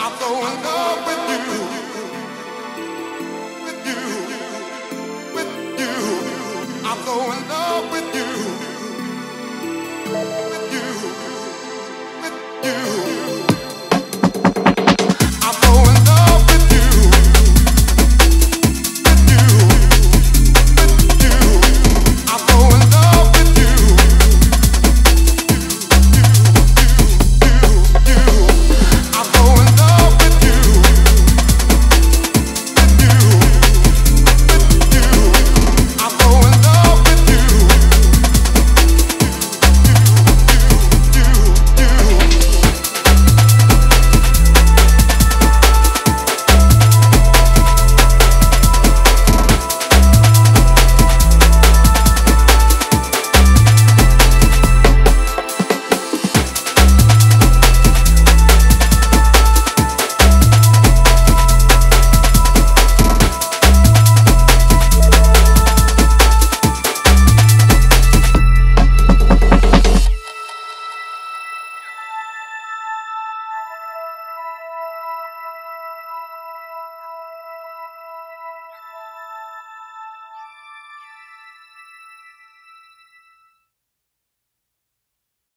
i'm going love.